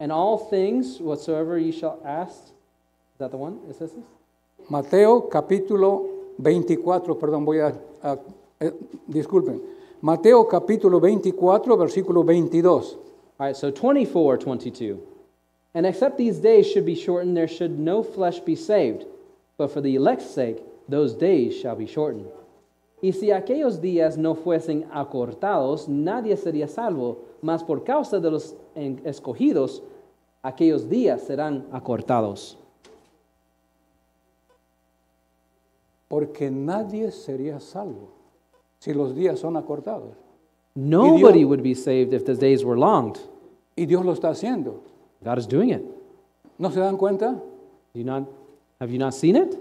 And all things whatsoever ye shall ask. Is that the one? Is this? this? Mateo capítulo 24, perdón, voy a, a- eh, disculpen. Mateo capítulo 24, versículo 22. All right, so 24, 22. And except these days should be shortened, there should no flesh be saved. But for the elect's sake, those days shall be shortened. Y si aquellos días no fuesen acortados, nadie sería salvo, mas por causa de los escogidos, aquellos días serán acortados. Porque nadie sería salvo si los días son acortados. Nobody would be saved if the days were longed. Y Dios lo está haciendo. God is doing it. ¿No se dan cuenta? Do you not, have you not seen it?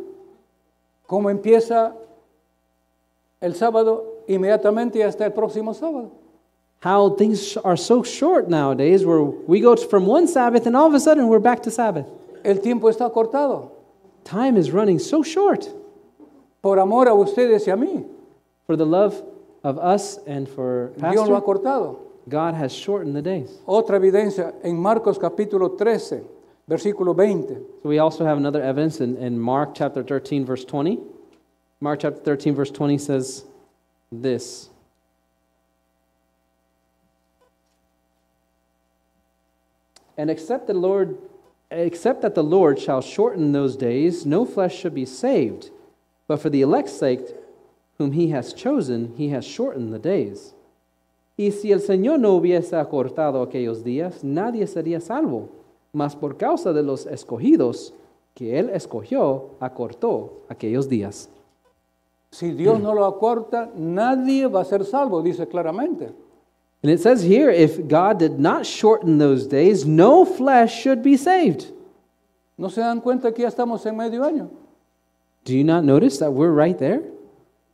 ¿Cómo empieza el sábado? Inmediatamente hasta el próximo sábado. How things are so short nowadays where we go from one Sabbath and all of a sudden we're back to Sabbath. El tiempo está cortado. Time is running so short Por amor a ustedes y a mí. for the love of us and for Dios lo ha Pastor. cortado. God has shortened the days. Otra evidencia en Marcos capítulo 13, versículo 20. So we also have another evidence in, in Mark chapter 13, verse 20. Mark chapter 13, verse 20 says this And except the Lord except that the Lord shall shorten those days, no flesh should be saved. But for the elect's sake, whom he has chosen, he has shortened the days. Y si el Señor no hubiese acortado aquellos días, nadie sería salvo. Mas por causa de los escogidos que él escogió, acortó aquellos días. Si Dios no lo acorta, nadie va a ser salvo, dice claramente. And it says here, if God did not shorten those days, no flesh should be saved. ¿No se dan cuenta que ya estamos en medio año? Do you not notice that we're right there?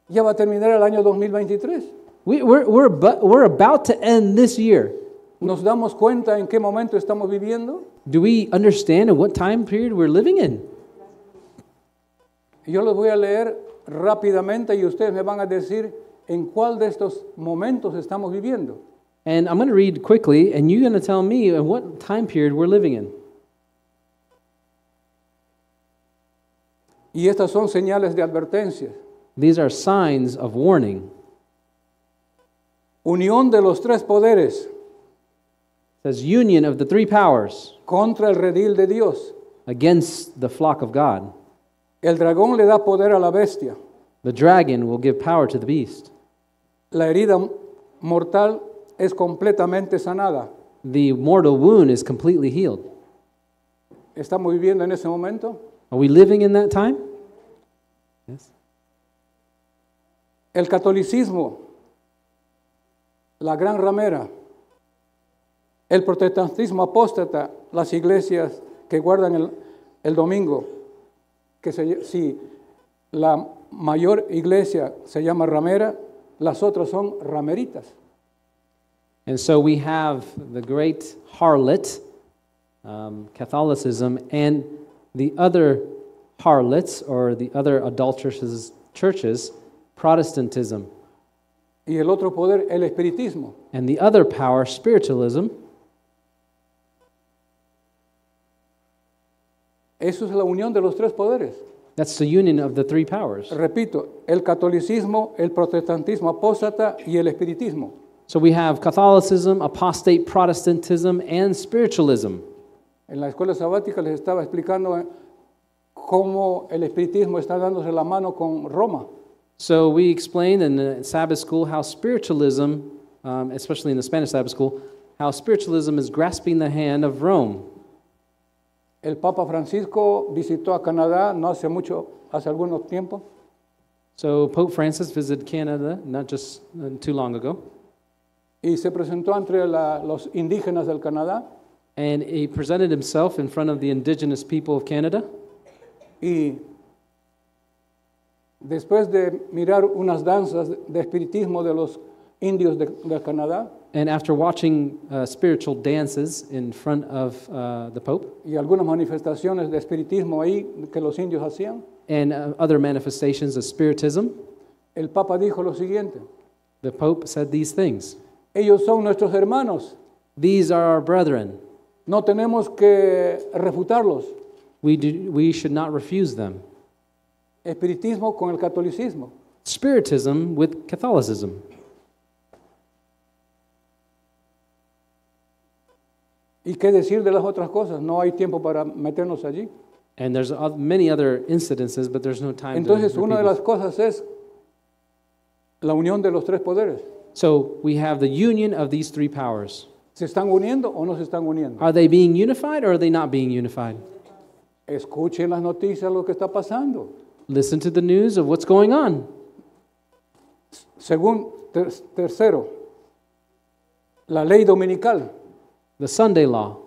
Ya va a terminar el año 2023. We, we're, we're, we're about to end this year. ¿Nos damos cuenta en qué momento estamos viviendo? Do we understand in what time period we're living in? Yo los voy a leer rápidamente y ustedes me van a decir en cuál de estos momentos estamos viviendo. And I'm going to read quickly, and you're going to tell me in what time period we're living in. Y estas son señales de advertencia. These are signs of warning. Unión de los tres poderes It says union of the three powers contra el redil de Dios. against the flock of God. El dragón le da poder a la bestia. The dragon will give power to the beast. La herida mortal es completamente sanada. The mortal wound is completely healed. ¿Estamos viviendo en ese momento? Are we living in that time? Yes. El catolicismo, la gran ramera, el protestantismo apóstata, las iglesias que guardan el, el domingo, que se- si la mayor iglesia se llama ramera, las otras son rameritas. And so we have the great harlot, um, Catholicism, and the other harlots or the other adulterous churches, Protestantism. Y el otro poder, el espiritismo. And the other power, spiritualism. Eso es la unión de los tres poderes. That's the union of the three powers. Repito, el catolicismo, el protestantismo apóstata y el espiritismo. So we have Catholicism, apostate Protestantism, and spiritualism. En la escuela sabática les estaba explicando eh, cómo el espiritismo está dándose la mano con Roma. So we explained in the Sabbath school how spiritualism, um, especially in the Spanish Sabbath school, how spiritualism is grasping the hand of Rome. El Papa Francisco visitó a Canadá no hace mucho, hace algunos tiempos, So Pope Francis visited Canada not just uh, too long ago, y se presentó entre la- los indígenas del Canadá. And he presented himself in front of the indigenous people of Canada. y después de mirar unas danzas de espiritismo de los indios de, de Canadá And after watching uh, spiritual dances in front of uh, the Pope. y algunas manifestaciones de espiritismo ahí que los indios hacían, and uh, other manifestations of spiritism, el Papa dijo lo siguiente, the Pope said these things ellos son nuestros hermanos, These are our brethren. No tenemos que refutarlos. We, do, we should not refuse them. Espiritismo con el catolicismo. Spiritism with Catholicism. ¿Y qué decir de las otras cosas? No hay tiempo para meternos allí. And there's many other incidences, but there's no time Entonces, to una de las cosas es la unión de los tres poderes. So we have the union of these three powers. ¿Se están uniendo o no se están uniendo? Are they being unified or are they not being unified? Escuchen las noticias lo que está pasando. Listen to the news of what's going on. Según ter- tercero, la ley dominical. The Sunday law.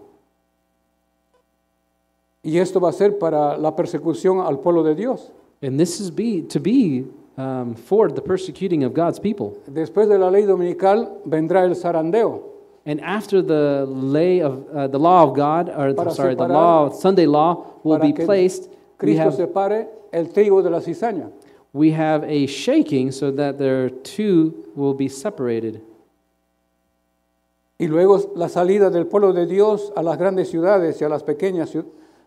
Y esto va a ser para la persecución al pueblo de Dios. And this is be, to be um, for the persecuting of God's people. Después de la ley dominical vendrá el zarandeo. And after the lay of uh, the law of God, or Para sorry, the law, Sunday law will be placed. We have, separe el trigo de la cizaña. we have a shaking so that their two will be separated. Y luego la salida del pueblo de Dios a las grandes ciudades y a las pequeñas,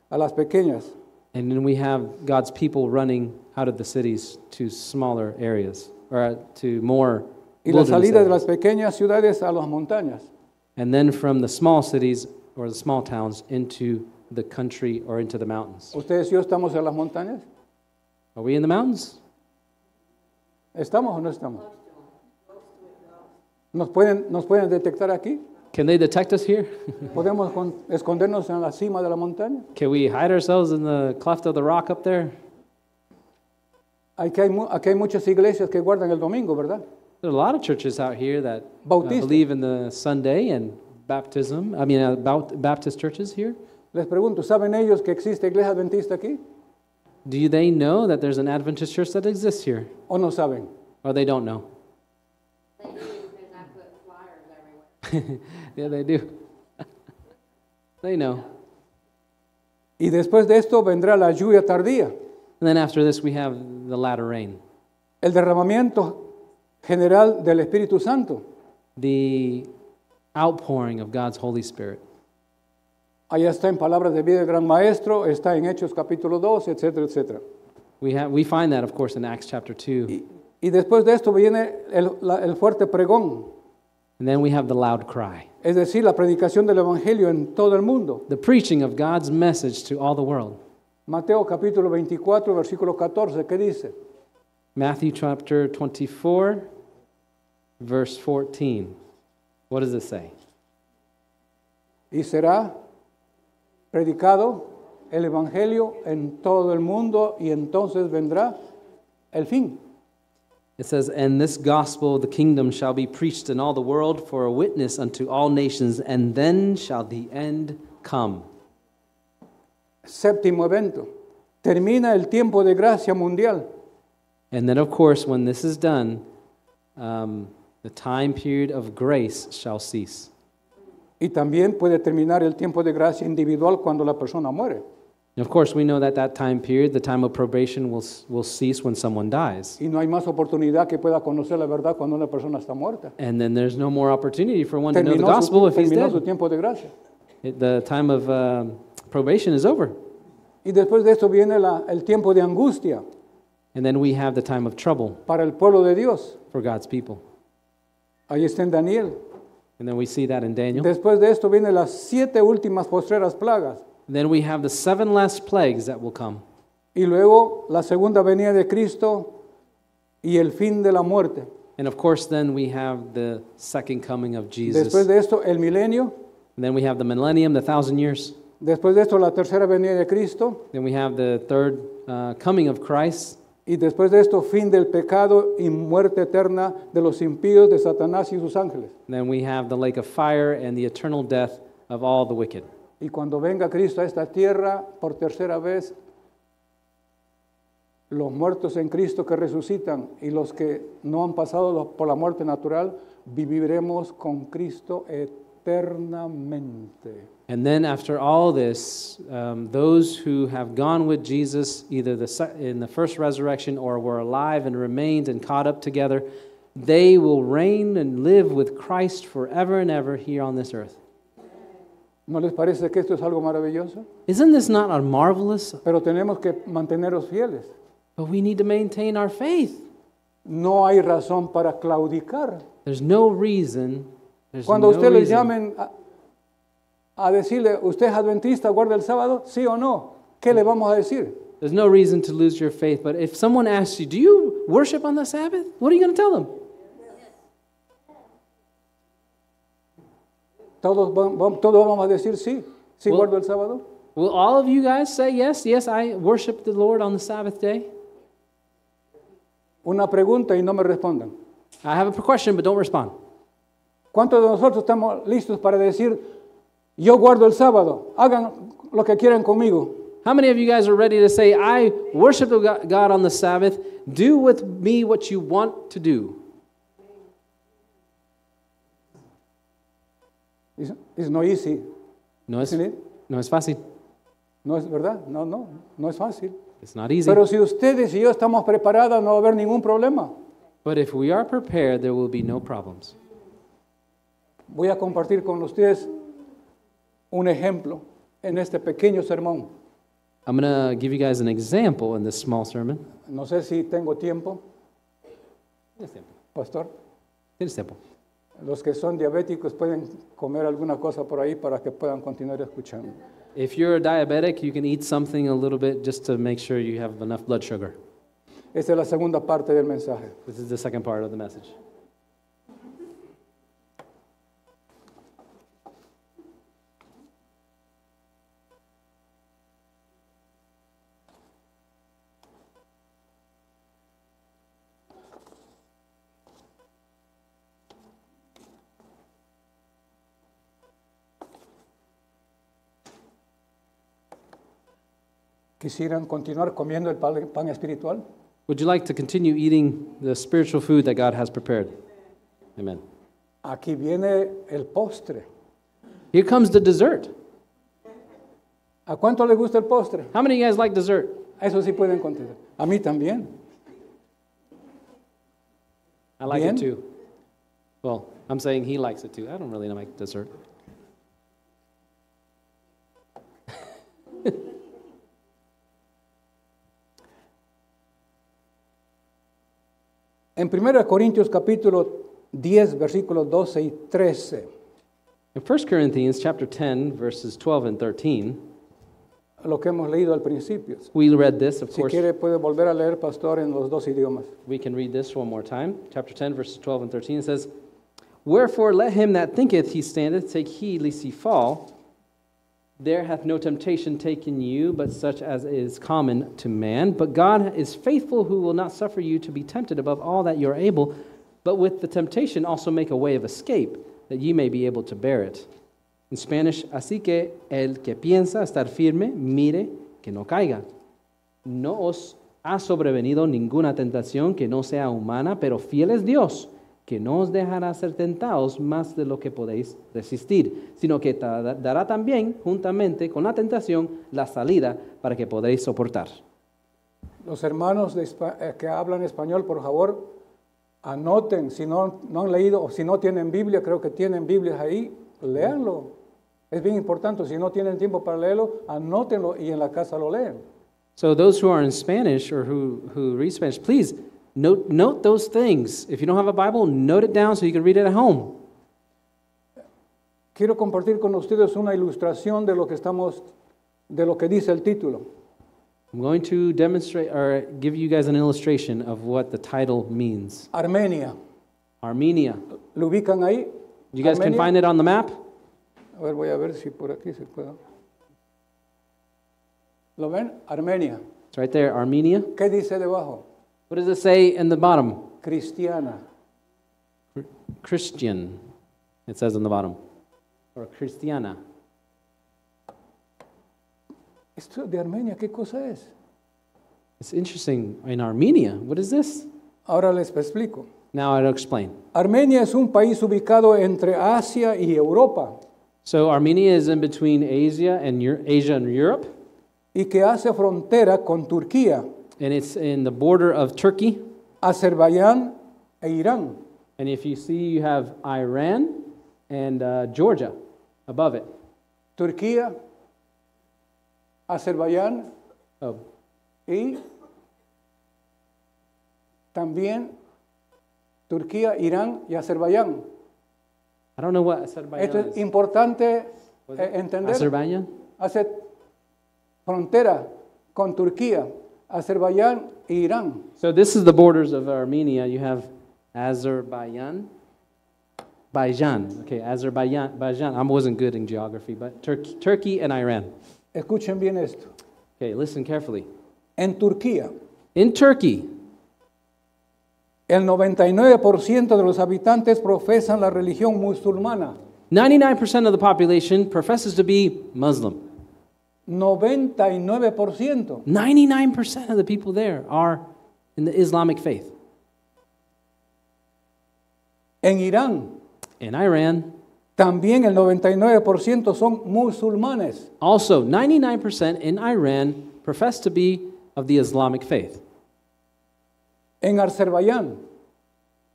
a las pequeñas. And then we have God's people running out of the cities to smaller areas, or to more Y la salida de las pequeñas ciudades a las montañas. And then from the small cities or the small towns into the country or into the mountains. ¿Ustedes y yo estamos en las montañas? Are we in the mountains? ¿Estamos o no estamos? ¿Nos pueden, nos pueden detectar aquí? Can they detect us here? ¿Podemos escondernos en la cima de la montaña? Can we hide ourselves in the cleft of the rock up there? Aquí hay, aquí hay muchas iglesias que guardan el domingo, ¿verdad? There are a lot of churches out here that uh, Bautista. believe in the Sunday and baptism. I mean, uh, Baut- Baptist churches here. Les pregunto, ¿saben ellos que existe iglesia adventista aquí? Do they know that there's an Adventist church that exists here? ¿O no saben? Or they don't know? They do, because I put flyers everywhere. Yeah, they do. they know. Y después de esto vendrá la lluvia tardía, And then after this, we have the latter rain, el derramamiento general del Espíritu Santo. the outpouring of God's Holy Spirit. Allá está en Palabras de Vida del Gran Maestro, está en Hechos capítulo 2, etcétera, etcétera. We, have, we find that, of course, in Acts chapter 2. Y, después de esto viene el, la- el fuerte pregón, And then we have the loud cry, es decir, la predicación del Evangelio en todo el mundo. the preaching of God's message to all the world. Mateo capítulo 24, versículo 14, ¿qué dice? Matthew chapter 24, verse 14. What does it say? Y será predicado el Evangelio en todo el mundo y entonces vendrá el fin. It says, And this gospel of the kingdom shall be preached in all the world for a witness unto all nations, and then shall the end come. Séptimo evento. Termina el tiempo de gracia mundial. And then, of course, when this is done, um, the time period of grace shall cease. Y también puede terminar el tiempo de gracia individual cuando la persona muere. And of course, we know that that time period, the time of probation, will, will cease when someone dies. Y no hay más oportunidad que pueda conocer la verdad cuando una persona está muerta. And then there's no more opportunity for one to know the gospel if he's terminó su dead. tiempo de gracia. It- the time of um, probation is over. Y después de esto viene la- el tiempo de angustia And then we have the time of trouble para el pueblo de Dios. for God's people. Ahí está en Daniel. And then we see that in Daniel. Después de esto vienen las siete últimas postreras plagas. Then we have the seven last plagues that will come. Y luego la segunda venida de Cristo y el fin de la muerte. And of course, then we have the second coming of Jesus. Después de esto el milenio. And then we have the millennium, the thousand years. Después de esto la tercera venida de Cristo. Then we have the third uh, coming of Christ. Y después de esto fin del pecado y muerte eterna de los impíos, de Satanás y sus ángeles. And then we have the lake of fire and the eternal death of all the wicked. Y cuando venga Cristo a esta tierra por tercera vez, los muertos en Cristo que resucitan y los que no han pasado por la muerte natural, viviremos con Cristo eternamente. And then after all this, um, those who have gone with Jesus, either the, in the first resurrection or were alive and remained and caught up together, they will reign and live with Christ forever and ever here on this earth. ¿No les parece que esto es algo maravilloso? Isn't this not a marvelous? Pero tenemos que mantenernos fieles. But we need to maintain our faith. No hay razón para claudicar. There's no reason. There's Cuando no usted le llamen a, a decirle, ¿usted es adventista, guarda el sábado? ¿Sí o no? ¿Qué le vamos a decir? There's no reason to lose your faith. But if someone asks you, Do you worship on the Sabbath? What are you going to tell them? Todos, vam- vam- todos vamos a decir sí. ¿Sí Well- guardo el sábado? Will all of you guys say, Yes, yes, I worship the Lord on the Sabbath day? Una pregunta y no me respondan. I have a question, but don't respond. ¿Cuántos de nosotros estamos listos para decir, yo guardo el sábado, hagan lo que quieran conmigo? How many of you guys are ready to say, I worship God on the Sabbath? Do with me what you want to do? It's, it's no easy, No es, no es fácil. No es verdad, no, no, no es fácil. It's not easy. Pero si ustedes y yo estamos preparados, no va a haber ningún problema. But if we are prepared, there will be no problems. Voy a compartir con ustedes un ejemplo en este pequeño sermón. I'm going to give you guys an example in this small sermon. No sé si tengo tiempo, pastor. Tienes tiempo. Los que son diabéticos pueden comer alguna cosa por ahí para que puedan continuar escuchando. If you're a diabetic, you can eat something a little bit just to make sure you have enough blood sugar. Esta es la segunda parte del mensaje. This is the second part of the message. ¿Quisieran continuar comiendo el pan, espiritual? Would you like to continue eating the spiritual food that God has prepared? Amen. Aquí viene el postre. Here comes the dessert. ¿A cuánto le gusta el postre? How many of you guys like dessert? Eso sí pueden contestar. A mí también. I like Bien. it too. Well, I'm saying he likes it too. I don't really like dessert. En 1 Corintios capítulo 10, versículos 12 y 13, In 1 Corinthians chapter 10, verses 12 and 13, lo que hemos leído al principio. we read this, of Si course. quiere puede volver a leer, pastor, en los dos idiomas. We can read this one more time. Chapter 10, verses 12 and 13 it says, Wherefore let him that thinketh he standeth take heed lest he fall. There hath no temptation taken you, but such as is common to man. But God is faithful, who will not suffer you to be tempted above all that you are able, but with the temptation also make a way of escape, that ye may be able to bear it. In Spanish, así que el que piensa estar firme, mire que no caiga. No os ha sobrevenido ninguna tentación que no sea humana, pero fiel es Dios, que no os dejará ser tentados más de lo que podéis resistir, sino que dará también, juntamente con la tentación, la salida para que podéis soportar. Los hermanos de eh, que hablan español, por favor, anoten. Si no, no han leído o si no tienen Biblia, creo que tienen Biblias ahí, léanlo. Es bien importante. Si no tienen tiempo para leerlo, anótenlo y en la casa lo leen. So those who are in Spanish or who, who read Spanish, please note, note those things. If you don't have a Bible, note it down so you can read it at home. Quiero compartir con ustedes una ilustración de lo que estamos, de lo que dice el título. I'm going to demonstrate or give you guys an illustration of what the title means. Armenia. Armenia. ¿Lo ubican ahí? You guys can find it on the map? A ver, voy a ver si por aquí se puede. ¿Lo ven? Armenia. It's right there, Armenia. ¿Qué dice debajo? What does it say in the bottom? Cristiana. Christian, it says on the bottom. Or Christiana. Esto de Armenia, ¿qué cosa es? It's interesting. In Armenia, what is this? Ahora les explico. Now I'll explain. Armenia es un país ubicado entre Asia y Europa So Armenia is in between Asia and Asia and Europe, y que hace frontera con Turquía, and it's in the border of Turkey. Azerbaijan e Irán. And if you see, you have Iran and uh, Georgia above it. Turkey, Azerbaijan Oh, y también Turquía, Irán y Azerbaiyán. I don't know what Azerbaijan Esto es importante eh, entender. Azerbaijan? Hace frontera con Turquía, Azerbaiyán e Irán. So this is the borders of Armenia. You have Azerbaijan. Bajan. Okay, Azerbaijan. Bajan. I wasn't good in geography, but Turkey, Turkey and Iran. Escuchen bien esto. Okay, listen carefully. En Turquía, In Turkey, el 99% de los habitantes profesan la religión musulmana. 99% of the population professes to be Muslim. 99%. 99% of the people there are in the Islamic faith. En Irán, In Iran, también el 99% son musulmanes. also 99% in Iran profess to be of the Islamic faith. En Azerbaiyán,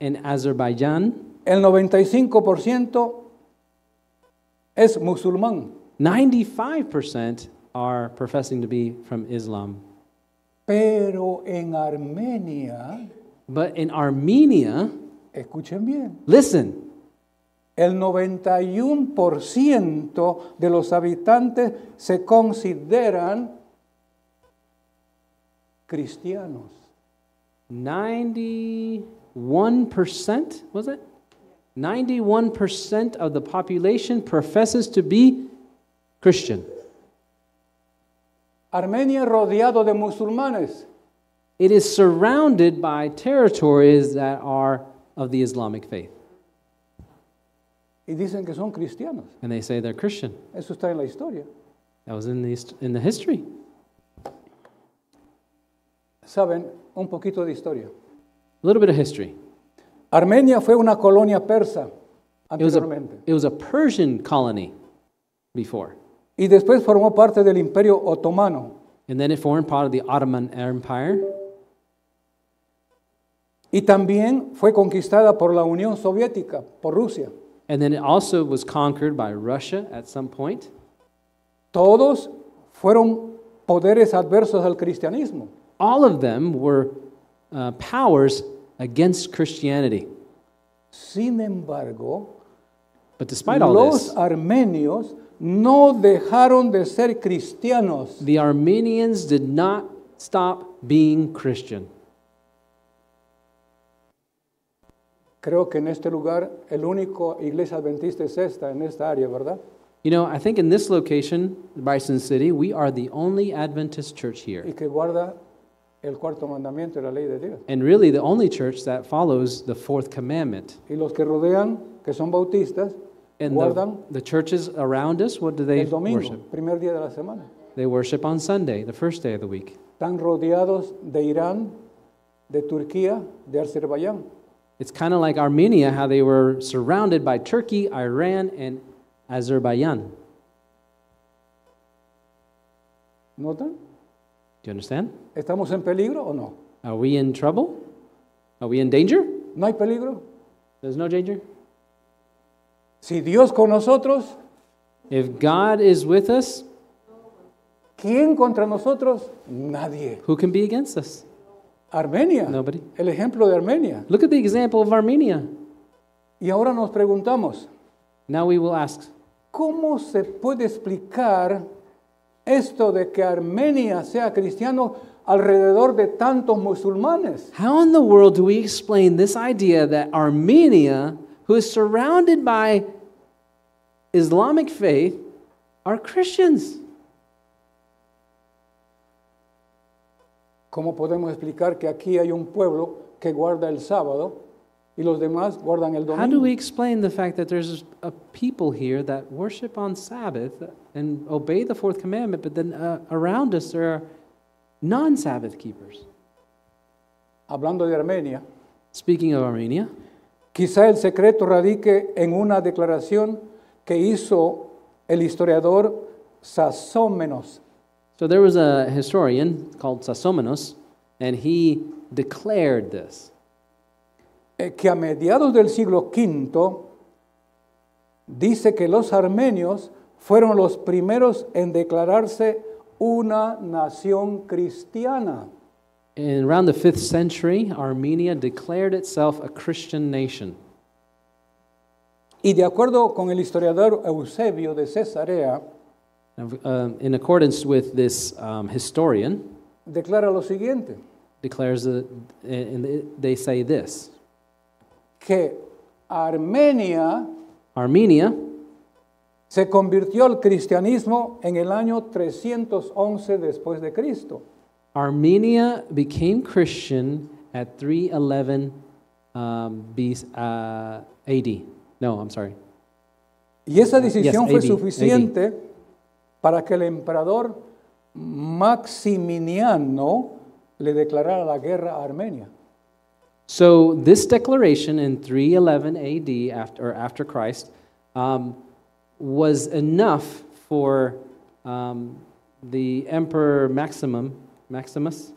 In Azerbaijan, el 95% es musulmán. 95% are professing to be from Islam. Pero en Armenia, But in Armenia, escuchen bien, listen, el 91% de los habitantes se consideran cristianos. 91%, was it? 91% of the population professes to be Christian. Armenia rodeado de musulmanes. It is surrounded by territories that are of the Islamic faith. Y dicen que son cristianos. And they say they're Christian. Eso está en la historia. That was in the, in the history. Saben, un poquito de historia. A little bit of history. Armenia fue una colonia persa It was, a, it was a Persian colony before. Y después formó parte del imperio otomano. And then it formed part of the Ottoman Empire. Y también fue conquistada por la Unión Soviética, por Rusia. And then it also was conquered by Russia at some point. Todos fueron poderes adversos al cristianismo. All of them were uh, powers against Christianity. Sin embargo, But despite all los this, armenios no dejaron de ser cristianos. the Armenians did not stop being Christian. Creo que en este lugar el único iglesia adventista es esta, en esta área, ¿verdad? You know, I think in this location, Bryson City, we are the only Adventist church here. Y que guarda el cuarto mandamiento y la ley de Dios. And really the only church that follows the fourth commandment. Y los que rodean, que son bautistas, And the, the churches around us, what do they el domingo, worship? primer día de la semana. They worship on Sunday, the first day of the week. Están rodeados de Irán, de Turquía, de Azerbaiyán. It's kind of like Armenia, how they were surrounded by Turkey, Iran, and Azerbaijan. ¿Notan? Do you understand? ¿Estamos en peligro o no? Are we in trouble? Are we in danger? ¿No hay peligro? There's no danger? Si Dios con nosotros, If God is with us, ¿quién contra nosotros? Nadie. who can be against us? Armenia. Nobody. El ejemplo de Armenia. Look at the example of Armenia. Y ahora nos preguntamos, Now we will ask, ¿cómo se puede explicar esto de que Armenia sea cristiano alrededor de tantos musulmanes? how in the world do we explain this idea that Armenia, who is surrounded by Islamic faith, are Christians? ¿Cómo podemos explicar que aquí hay un pueblo que guarda el sábado y los demás guardan el How do we explain the fact that there's a people here that worship on Sabbath and obey the fourth commandment, but then uh, around us there are non Sabbath keepers? Hablando de Armenia, Speaking of Armenia, quizá el secreto radique en una declaración que hizo el historiador Sasómenos. so there was a historian called Sasomenos, and he declared this eh, que a mediados del siglo V dice que los armenios fueron los primeros en declararse una nación cristiana. In around the 5th century, Armenia declared itself a Christian nation. Y de acuerdo con el historiador Eusebio de Cesarea, uh, in accordance with this um, historian, declara lo siguiente, declares that, and they say this que Armenia Armenia se convirtió al cristianismo en el año 311 después de Cristo. Armenia became Christian at 311 um, B, uh, AD. No, I'm sorry. Y esa decisión Yes, fue AD, suficiente para que el emperador Maximiniano le declarara la guerra a Armenia. So this declaration in 311 AD, after, or after Christ, um, was enough for um, the Emperor Maximum, Maximus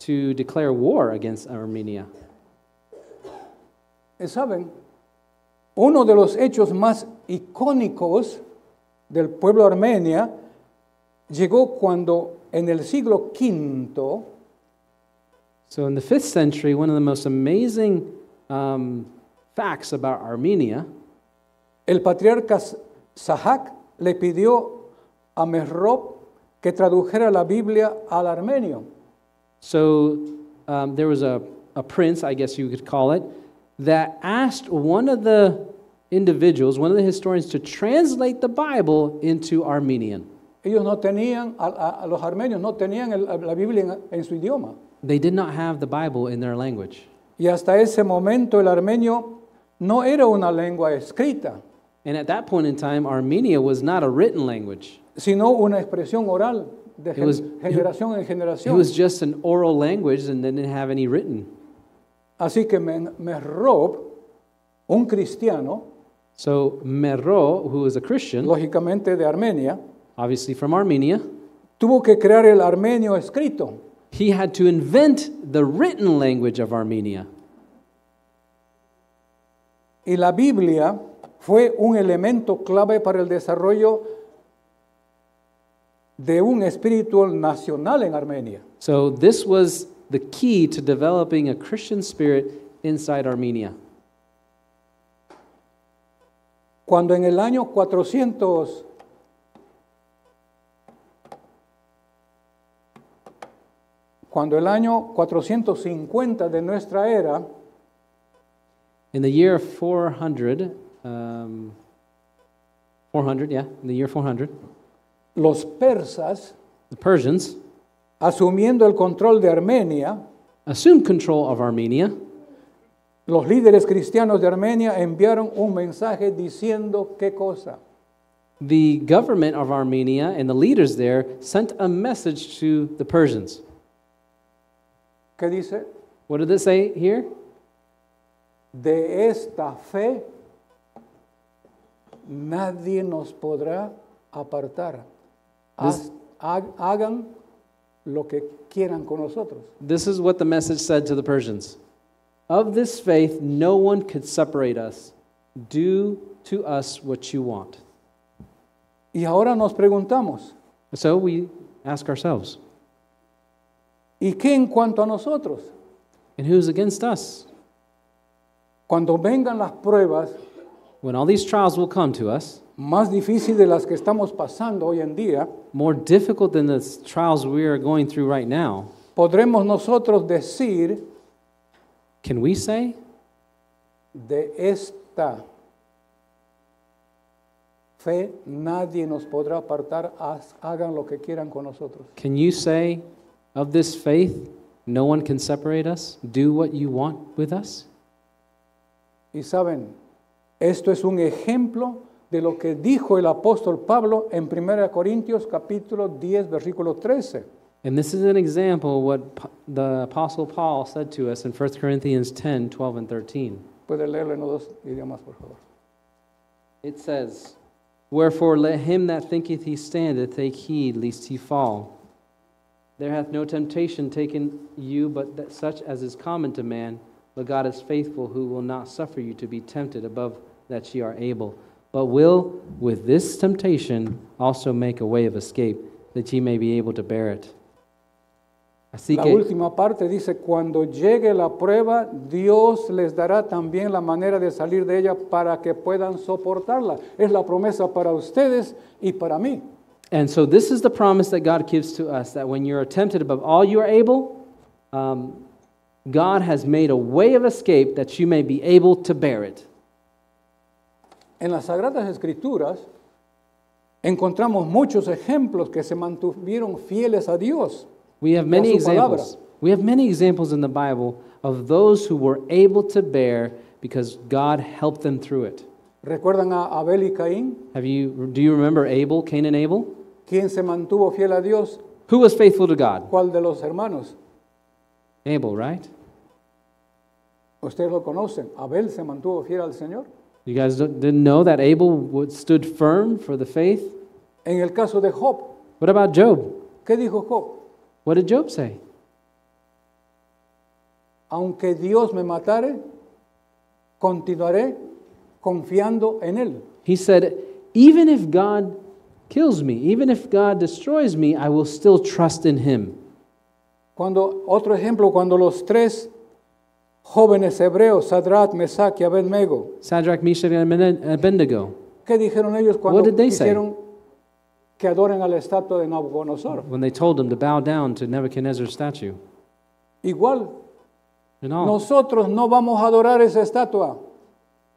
to declare war against Armenia. Y saben, uno de los hechos más icónicos del pueblo armenia llegó cuando en el siglo V So in the fifth century, one of the most amazing um, facts about Armenia el patriarca Sahac le pidió a Mesrop que tradujera la Biblia al armenio. So um, there was a, a prince, I guess you could call it, that asked one of the individuals, one of the historians, to translate the Bible into Armenian. Ellos no tenían, a, a- los armenios no tenían el- la Biblia en, en su idioma. They did not have the Bible in their language. Y hasta ese momento el armenio no era una lengua escrita, And at that point in time, Armenia was not a written language. sino una expresión oral de gen- was- generación en It generación. was just an oral language and they didn't have any written. Así que Mesrob, un cristiano, So Merro, who was a Christian, lógicamente de Armenia, obviously from Armenia, tuvo que crear el armenio escrito. he had to invent the written language of Armenia. Y la Biblia fue un elemento clave para el desarrollo de un espíritu nacional en Armenia. So this was the key to developing a Christian spirit inside Armenia. Cuando en el año 400 cuando el año 450 de nuestra era In the year 400, um, 400, yeah, in the year 400, los persas the Persians asumiendo el control de Armenia, assumed control of Armenia. los líderes cristianos de Armenia enviaron un mensaje diciendo qué cosa? The government of Armenia and the leaders there sent a message to the Persians. ¿Qué dice? What did it say here? De esta fe nadie nos podrá apartar. Haz- ha- hagan lo que quieran con nosotros. This is what the message said to the Persians. Of this faith, no one could separate us. Do to us what you want. Y ahora nos preguntamos, So we ask ourselves, ¿y qué en cuanto a nosotros? and who's against us? Cuando vengan las pruebas When all these trials will come to us, más difíciles de las que estamos pasando hoy en día, more difficult than the trials we are going through right now, podremos nosotros decir can we say, de esta fe nadie nos podrá apartar, haz- hagan lo que quieran con nosotros. can you say, of this faith, no one can separate us? Do what you want with us? Y saben, esto es un ejemplo de lo que dijo el apóstol Pablo en 1 Corintios capítulo 10 versículo 13. And this is an example of what the Apostle Paul said to us in 1 Corinthians 10 12 and 13. Puede leerlo en los dos idiomas, por favor. It says, Wherefore let him that thinketh he standeth take heed lest he fall. There hath no temptation taken you but that such as is common to man, but God is faithful, who will not suffer you to be tempted above that ye are able, but will with this temptation also make a way of escape, that ye may be able to bear it. Así La que, última parte dice, cuando llegue la prueba, Dios les dará también la manera de salir de ella para que puedan soportarla. Es la promesa para ustedes y para mí. and so this is the promise that God gives to us that when you're tempted above all you are able, um, God has made a way of escape that you may be able to bear it. En las Sagradas Escrituras encontramos muchos ejemplos que se mantuvieron fieles a Dios. We have many examples. We have many examples in the Bible of those who were able to bear because God helped them through it. ¿Recuerdan a Abel y Caín? Have you do you remember Abel, Cain and Abel? ¿Quién se mantuvo fiel a Dios? Who was faithful to God? ¿Cuál de los hermanos? Abel, right? Ustedes lo conocen. Abel se mantuvo fiel al Señor. You guys didn't know that Abel stood firm for the faith? En el caso de Job, What about Job? ¿qué dijo Job? What did Job say? Aunque Dios me matare, continuaré confiando en Él. He said, Even if God kills me, even if God destroys me, I will still trust in him. Cuando, otro ejemplo, cuando los tres jóvenes hebreos, Sadrat, Mesach y Abednego, Sadrach, Meshach, and Abed- Abednego. ¿qué dijeron ellos cuando What did they say? quisieron que adoren a la estatua de Nabucodonosor? when they told him to bow down to Nebuchadnezzar's statue. Igual, nosotros no vamos a adorar esa estatua.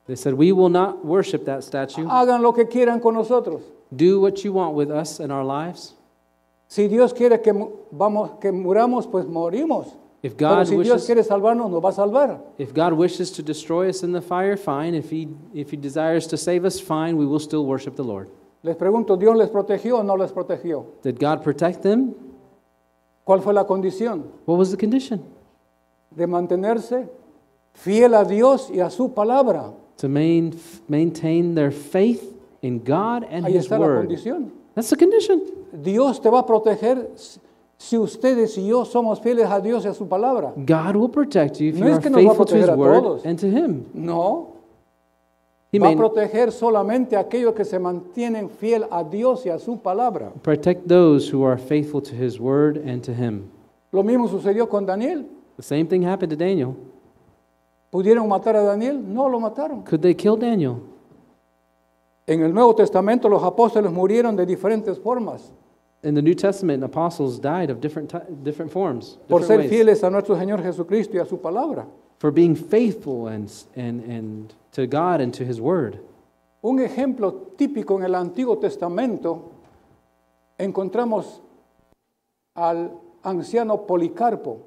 They said, We will not worship that statue. Hagan lo que quieran con nosotros. Do what you want with us and our lives. Si Dios quiere que, vamos, que muramos, pues morimos. If Pero God si Dios wishes, quiere salvarnos, nos va a salvar. if God wishes to destroy us in the fire, fine. If he, if he desires to save us, fine. We will still worship the Lord. Les pregunto, ¿Dios les protegió o no les protegió? Did God protect them? ¿Cuál fue la condición? What was the condition? De mantenerse fiel a Dios y a su palabra. To main, maintain their faith in God and Ahí His está la Word. condición. That's the condition. Dios te va a proteger si ustedes y yo somos fieles a Dios y a su palabra. God will protect you if No you es are que nos va a faithful to His proteger a Word todos. and to Him. No, He va a may proteger solamente a aquellos que se mantienen fiel a Dios y a su palabra. protect those who are faithful to His Word and to Him. Lo mismo sucedió con Daniel. The same thing happened to Daniel. ¿Pudieron matar a Daniel? No lo mataron. Could they kill Daniel? En el Nuevo Testamento los apóstoles murieron de diferentes formas In the New Testament, apostles died of different, different forms, por different ser ways, fieles a nuestro Señor Jesucristo y a su palabra. for being faithful and, and, and to God and to His Word. Un ejemplo típico en el Antiguo Testamento encontramos al anciano Policarpo.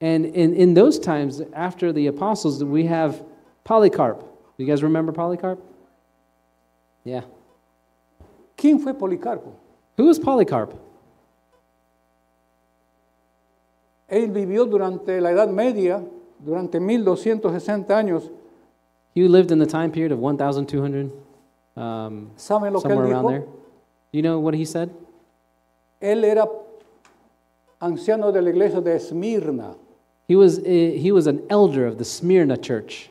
And in, in those times, after the apostles, we have Polycarp. You guys remember Polycarp? Yeah. ¿Quién fue Policarpo? Who was Polycarp? Él vivió durante la Edad Media, durante 1260 años. He lived in the time period of 1,200, um, ¿Saben lo que él somewhere around dijo? there. You know what he said? Él era anciano de la iglesia de Esmirna. He was, eh, he was an elder of the Smyrna church.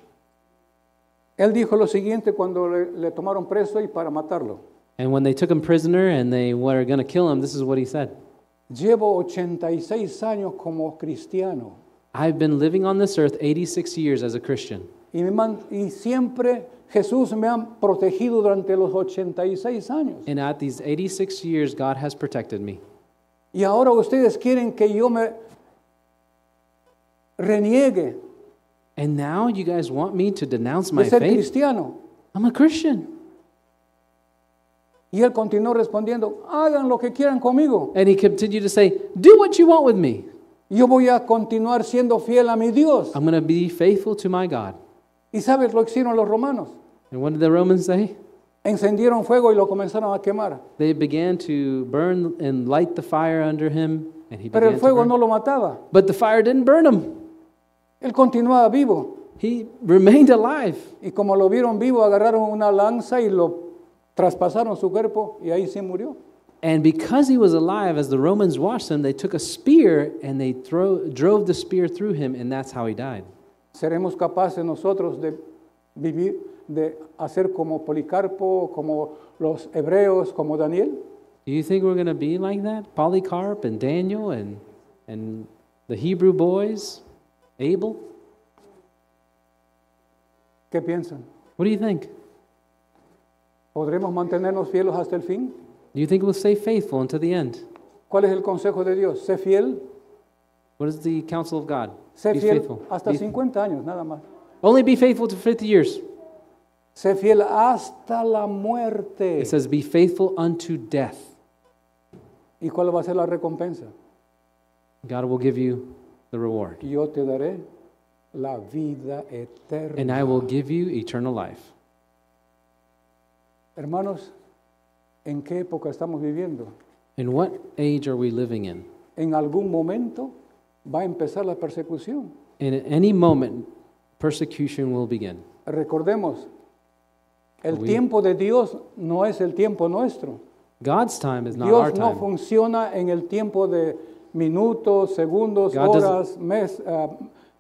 Él dijo lo siguiente cuando le, le tomaron preso y para matarlo. And when they took him prisoner and they were going to kill him, this is what he said Llevo 86 años como cristiano I've been living on this earth 86 years as a Christian. y, man- y siempre Jesús me ha protegido durante los 86 años. And at these 86 years, God has protected me. Y ahora ustedes quieren que yo me reniegue And now you guys want me to denounce de my ser faith? cristiano. I'm a Christian. Y él continuó respondiendo, hagan lo que quieran conmigo. And he continued to say, Do what you want with me. Yo voy a continuar siendo fiel a mi Dios. I'm going to be faithful to my God. ¿Y sabes lo que hicieron los romanos? And what did the Romans say? Encendieron fuego y lo comenzaron a quemar. They began to burn and light the fire under him, and he Pero el fuego no lo mataba. But the fire didn't burn him. Él continuaba vivo. He remained alive. Y como lo vieron vivo, agarraron una lanza y lo traspasaron su cuerpo y ahí se murió. And because he was alive, as the Romans watched him, they took a spear and they throw, drove the spear through him, and that's how he died. ¿Seremos capaces nosotros de vivir de hacer como Policarpo, como los hebreos, como Daniel? Do you think we're going to be like that? Polycarp and Daniel and, and the Hebrew boys? Abel? ¿Qué piensan? What do you think? ¿Podremos mantenernos fieles hasta el fin? Do you think we'll stay faithful until the end? ¿Cuál es el consejo de Dios? Sé fiel, What is the counsel of God? sé Be fiel faithful. hasta Be- 50 años, nada más. only be faithful to 50 years. Sé fiel hasta la muerte. It says, be faithful unto death. ¿Y cuál va a ser la recompensa? God will give you the reward. Yo te daré la vida eterna. And I will give you eternal life. Hermanos, ¿en qué época estamos viviendo? In what age are we living in? En algún momento va a empezar la persecución. And at any moment, persecution will begin. Recordemos, el We- tiempo de Dios no es el tiempo nuestro. God's time is not our Dios no time. funciona en el tiempo de minutos, segundos, God doesn't- horas, mes, ah,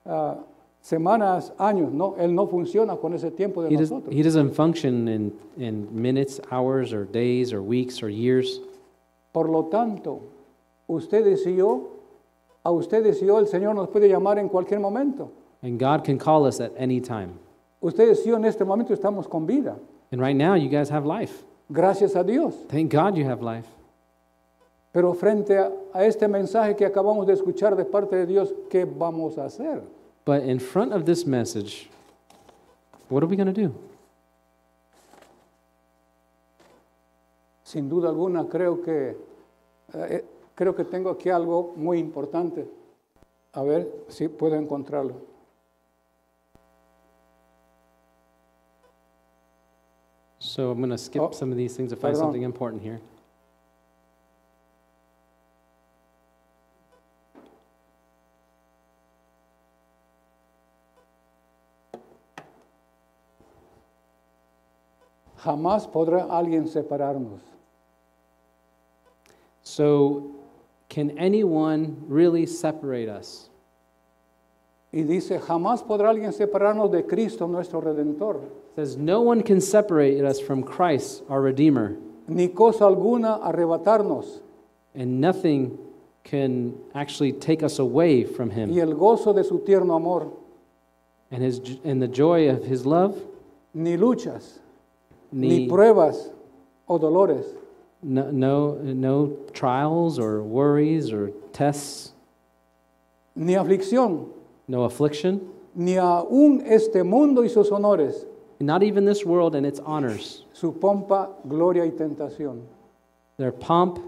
ah, semanas, años. No, Él no funciona con ese tiempo de He, does, nosotros. he doesn't function in, in minutes, hours, or days, or weeks, or years. Por lo tanto, ustedes y yo, a ustedes y yo, el Señor nos puede llamar en cualquier momento. And God can call us at any time. Ustedes y yo en este momento estamos con vida. And right now, you guys have life. Gracias a Dios. Thank God you have life. Pero frente a, a este mensaje que acabamos de escuchar de parte de Dios, ¿qué vamos a hacer? But in front of this message, what are we going to do? Sin duda alguna, creo que, eh, creo que tengo aquí algo muy importante. A ver si puedo encontrarlo. So I'm going to skip Oh, some of these things to find perdón. something important here. Jamás podrá alguien separarnos. So, can anyone really separate us? Y dice, jamás podrá alguien separarnos de Cristo, nuestro Redentor. It says, No one can separate us from Christ, our Redeemer, Ni cosa alguna arrebatarnos. and nothing can actually take us away from Y Him. el gozo de su tierno amor. And, his, and the joy of His love, Ni luchas, ni ni, pruebas o dolores. no, no, no trials or worries or tests, Ni aflicción, no affliction, ni aún este mundo y sus honores. not even this world and its honors, Su pompa, gloria y tentación. their pomp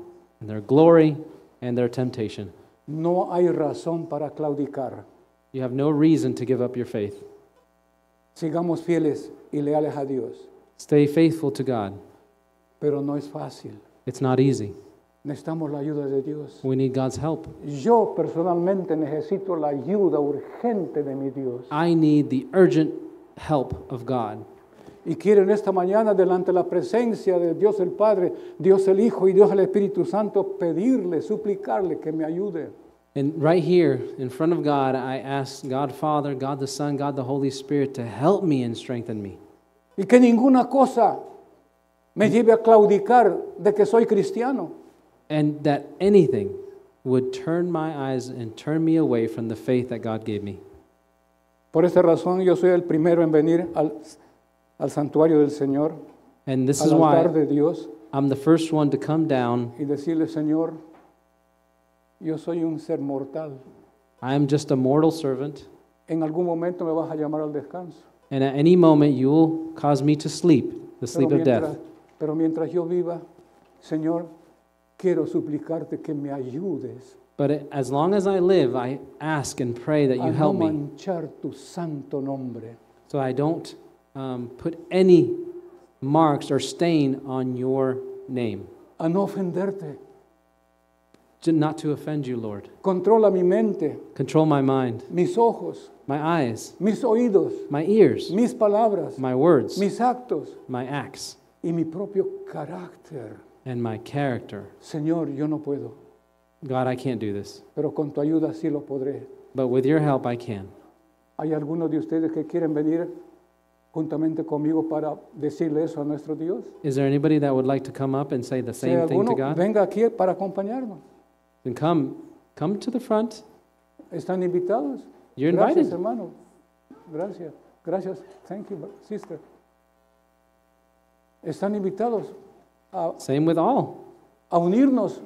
and their glory and their temptation. No hay razón para claudicar. You have no reason to give up your faith. Sigamos fieles y leales a Dios. Stay faithful to God. Pero no es fácil. It's not easy. Necesitamos la ayuda de Dios. We need God's help. Yo personalmente necesito la ayuda urgente de mi Dios. I need the urgent help of God. Y quiero en esta mañana, delante de la presencia de Dios el Padre, Dios el Hijo y Dios el Espíritu Santo, pedirle, suplicarle que me ayude. And right here in front of God, I ask God Father, God the Son, God the Holy Spirit to help me and strengthen me. Y que ninguna cosa me lleve a claudicar de que soy cristiano. And that anything would turn my eyes and turn me away from the faith that God gave me. Por esta razón yo soy el primero en venir al, al santuario del Señor, And this al is altar why de Dios I'm the first one to come down. y decirle, Señor, yo soy un ser mortal. I am just a mortal servant. En algún momento me vas a llamar al descanso. And at any moment, you will cause me to sleep, the Pero sleep of mientras, death. pero mientras yo viva, Señor, quiero suplicarte que me ayudes But as long as I live, I ask and pray that you help me manchar tu santo nombre. so I don't um, put any marks or stain on your name. a no ofenderte. To- Not to offend you, Lord. Controla mi mente, Control my mind, mis ojos, my eyes, mis oídos, my ears, mis palabras, my words, mis actos my acts, y mi propio carácter. and my character. Señor, yo no puedo, God, I can't do this. pero con tu ayuda sí lo podré. But with your help, I can. Hay algunos de ustedes que quieren venir juntamente conmigo para decirle eso a nuestro Dios? Is there anybody that would like to come up and say the Si same thing to God? venga aquí para acompañarnos. Then come, come to the front. ¿Están invitados? You're Gracias, invited. hermano. Gracias. Gracias. Thank you, sister. Están invitados a, Same with all. a unirnos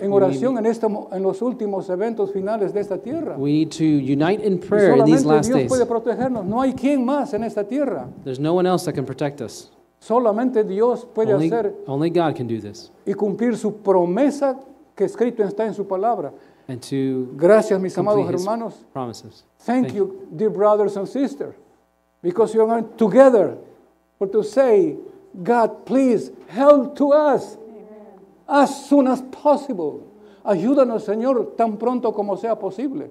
en oración en, este, mo- en los últimos eventos finales de esta tierra. We need to unite in prayer in these last Dios days. puede protegernos. No hay quien más en esta tierra. There's no one else that can protect us. Solamente Dios puede Only, hacer only God can do this. y cumplir su promesa que escrito está en su palabra. And to Gracias, mis amados complete his hermanos. promises. Thank Thank you, dear brothers and sisters, because you are together for to say, God, please help to us as soon as possible. Ayúdanos, Señor, tan pronto como sea posible.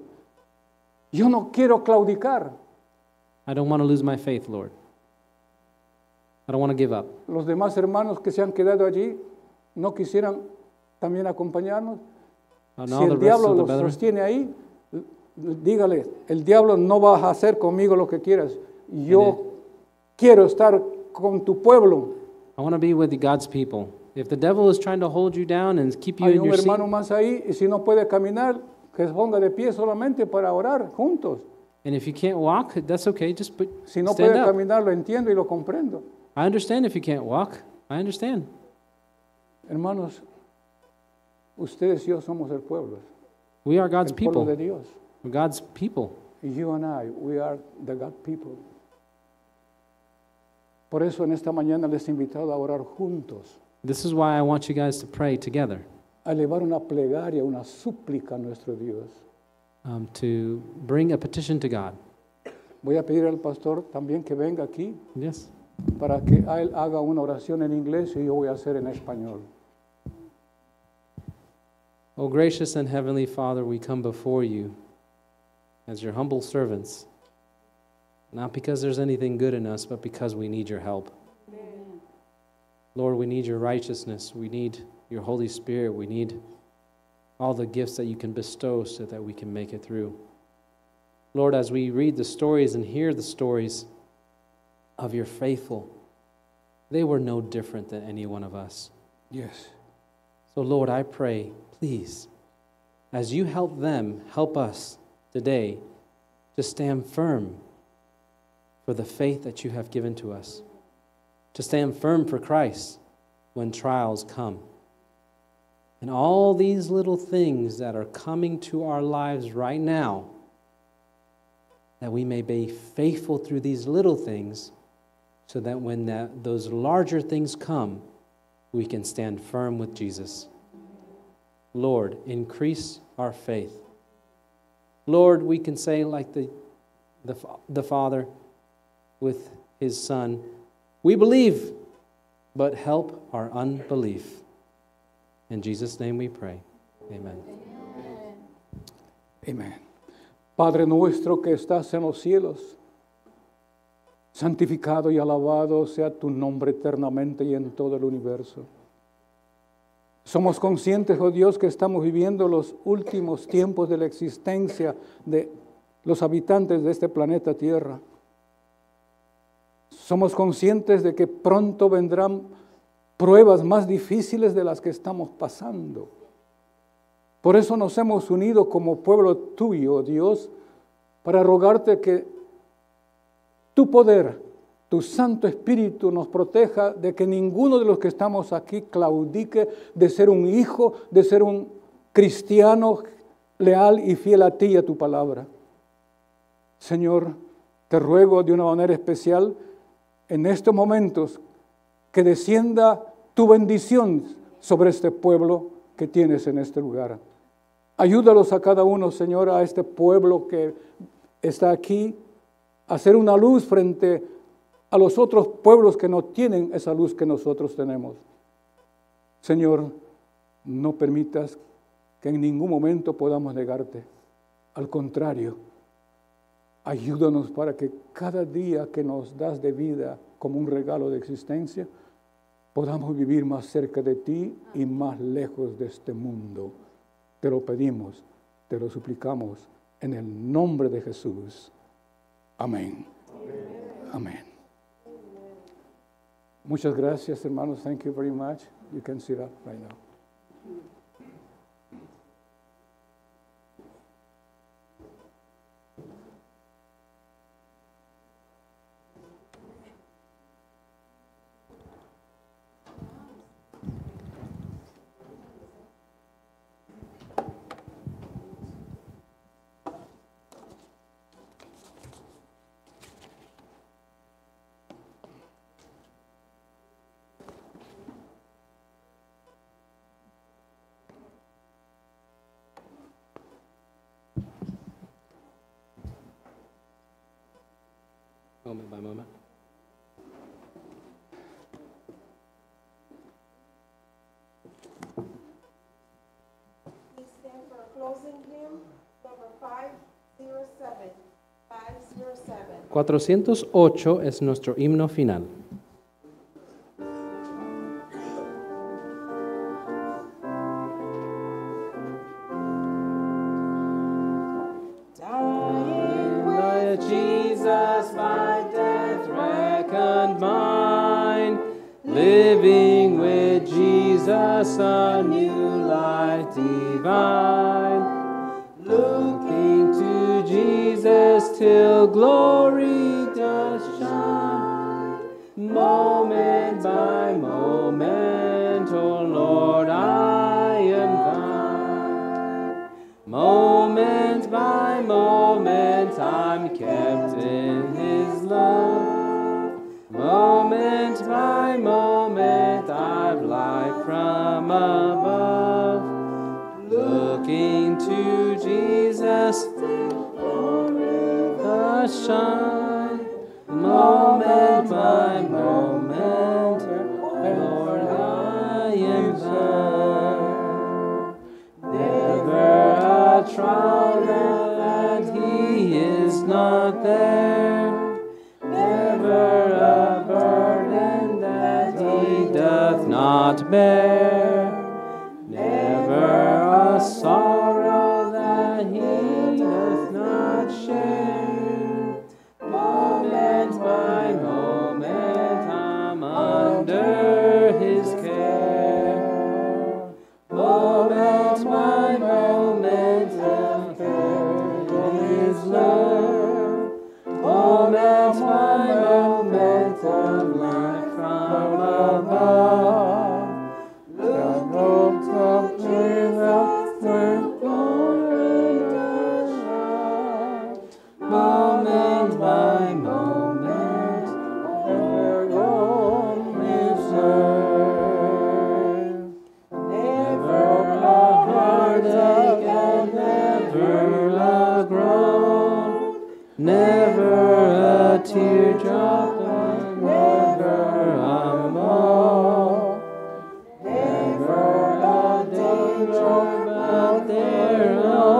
Yo no quiero claudicar. I don't want to lose my faith, Lord. I don't want to give up. Los demás hermanos que se han quedado allí no quisieran también acompañarnos. Si el diablo los sostiene ahí, dígale, el diablo no va a hacer conmigo lo que quieras. Yo quiero estar con tu pueblo. I want to be with God's people. If the devil is trying to hold you down and keep you Hay in un your seat, hermano más ahí y si no puede caminar, que se ponga de pie solamente para orar juntos. and if you can't walk, that's okay. Just put, Si no stand puede up. caminar, lo entiendo y lo comprendo. I understand if you can't walk. I understand. Hermanos, ustedes y yo somos el pueblo, We are God's el pueblo people. de Dios. We're God's people. Y you and I, we are the God people. Por eso en esta mañana les he invitado a orar juntos, This is why I want you guys to pray together, a elevar una plegaria, una súplica a nuestro Dios. um, to bring a petition to God. Voy a pedir al pastor también que venga aquí Yes. para que él haga una oración en inglés y yo voy a hacer en español. Oh, gracious and heavenly Father, we come before you as your humble servants, not because there's anything good in us, but because we need your help. Lord, we need your righteousness. We need your Holy Spirit. We need all the gifts that you can bestow so that we can make it through. Lord, as we read the stories and hear the stories of your faithful, they were no different than any one of us. Yes. So, Lord, I pray, please, as you help them, help us today to stand firm for the faith that you have given to us, to stand firm for Christ when trials come. And all these little things that are coming to our lives right now, that we may be faithful through these little things, so that when that, those larger things come, we can stand firm with Jesus. Lord, increase our faith. Lord, we can say, like the, the, the Father with his Son, we believe, but help our unbelief. In Jesus' name we pray. Amen. Amén. Padre nuestro que estás en los cielos, santificado y alabado sea tu nombre eternamente y en todo el universo. Somos conscientes, oh Dios, que estamos viviendo los últimos tiempos de la existencia de los habitantes de este planeta Tierra. Somos conscientes de que pronto vendrán pruebas más difíciles de las que estamos pasando. Por eso nos hemos unido como pueblo tuyo, oh Dios, para rogarte que tu poder, tu Santo Espíritu nos proteja de que ninguno de los que estamos aquí claudique de ser un hijo, de ser un cristiano leal y fiel a ti y a tu palabra. Señor, te ruego de una manera especial en estos momentos que descienda tu bendición sobre este pueblo que tienes en este lugar. Ayúdalos a cada uno, Señor, a este pueblo que está aquí, a hacer una luz frente a los otros pueblos que no tienen esa luz que nosotros tenemos. Señor, no permitas que en ningún momento podamos negarte. Al contrario, ayúdanos para que cada día que nos das de vida como un regalo de existencia, podamos vivir más cerca de ti y más lejos de este mundo. Te lo pedimos, te lo suplicamos en el nombre de Jesús. Amén. Amén. Muchas gracias, hermanos. Thank you very much. You can sit up right now. moment by moment. Es nuestro himno final. stars shine, moment by moment, Lord, I am thine. Never a trial that He is not there, never a burden that He doth not bear. Oh.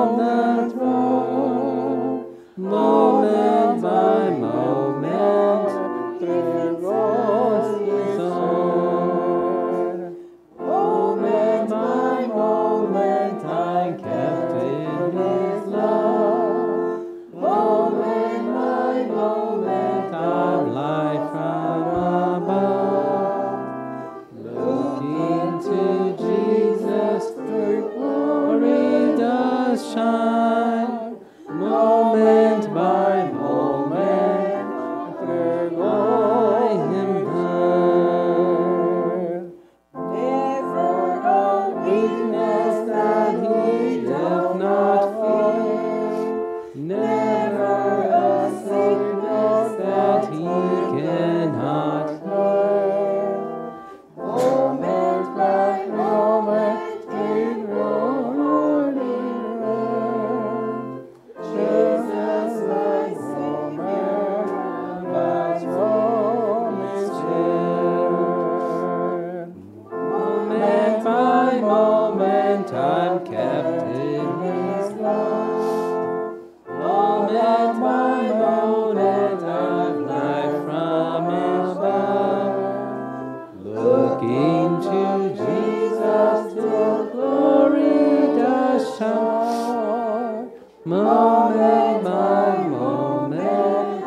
moment by moment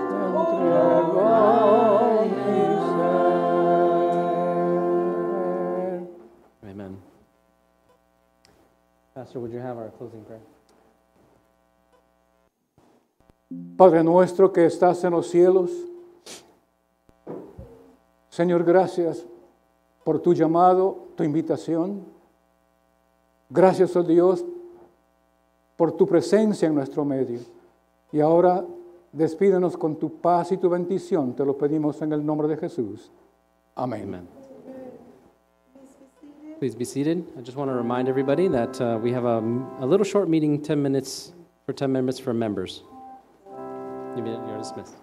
Amen. Pastor, would you have our closing prayer? Padre nuestro que estás en los cielos, Señor, gracias por tu llamado, tu invitación. Gracias, oh Dios, por tu presencia en nuestro medio. Y ahora despídenos con tu paz y tu bendición. Te lo pedimos en el nombre de Jesús. Amén. Amen. Please be seated. I just want to remind everybody that uh, we have a, a little short meeting, 10 minutes, for 10 minutes for members. You're dismissed.